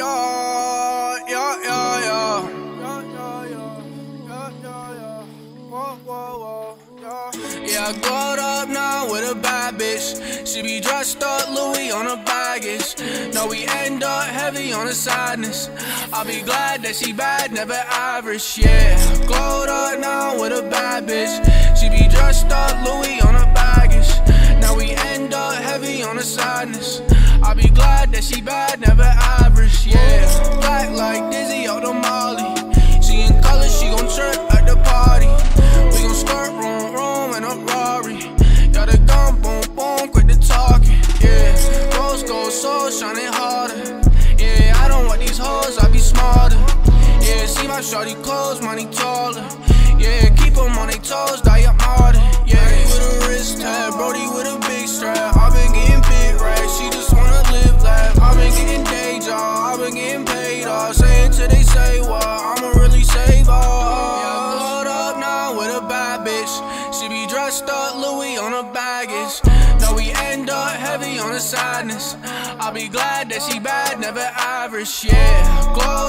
yeah, yeah, yeah, yeah. Yeah, yeah, yeah, yeah, I glowed up now with a bad bitch. She be dressed up Louis on her baggage. No, we end up heavy on the sadness. I'll be glad that she bad, never average. Yeah, glowed up now with a bad bitch. She be dressed up Louis on her baggage. Now we end up heavy on the sadness. I'll be glad that she bad, never average. Yeah, shorty clothes, money taller. Yeah, keep them on their toes, die up harder. Yeah, with a wrist tag, Brody with a big strap. i been getting big racks, she just wanna live life. i been getting day job, i been getting paid off. Say it till they say what, I'ma really save all. Yeah, I up now with a bad bitch. She be dressed up Louis on her baggage. No, we end up heavy on the sadness. I'll be glad that she bad, never average. Yeah, glowed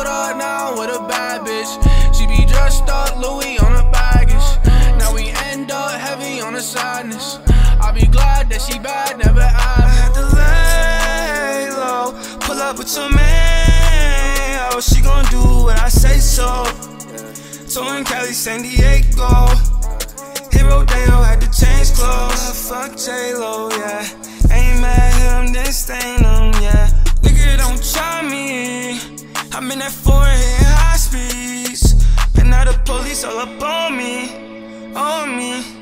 the sadness. I'll be glad that she bad, never I had to lay low, pull up with your man. Oh, she gon' do what I say so. Told Cali, San Diego. Hit Rodeo, had to change clothes. Fuck J Lo, yeah. Ain't mad him, then stain him, yeah. Nigga, don't try me. I'm in that foreign high speeds. And now the police all up on me, on me.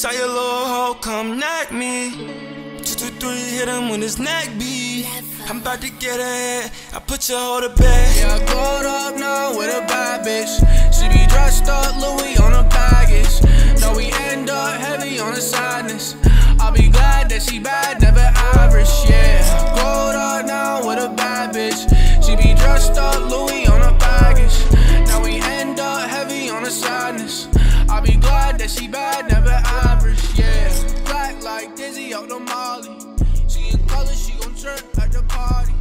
Tell your little hoe, come knock me. Two, two, three, hit him when his neck beat. I'm about to get it. I put your hoe to bed. Yeah, I glowed up now with a bad bitch. She be dressed up Louis on her baggage. No, we end up heavy on the sadness. I'll be glad that she bad, never average. Yeah, glowed up now with a bad bitch. She be dressed up Louis on her baggage. Now we end up heavy on the sadness. I'll be glad that she bad, never average. Yeah, black like Dizzy out the Molly. She in color, she gon' trip at the party.